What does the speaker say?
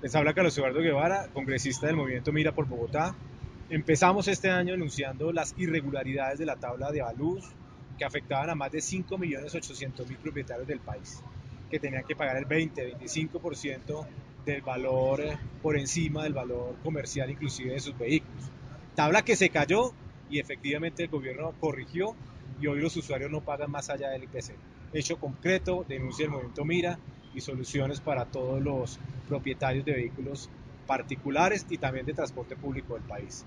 Les habla Carlos Eduardo Guevara, congresista del movimiento Mira por Bogotá. Empezamos este año denunciando las irregularidades de la tabla de avalúos que afectaban a más de 5.800.000 propietarios del país, que tenían que pagar el 20-25% del valor eh, por encima del valor comercial inclusive de sus vehículos. Tabla que se cayó y efectivamente el gobierno corrigió y hoy los usuarios no pagan más allá del IPC. Hecho concreto, denuncia el movimiento Mira y soluciones para todos los propietarios de vehículos particulares y también de transporte público del país.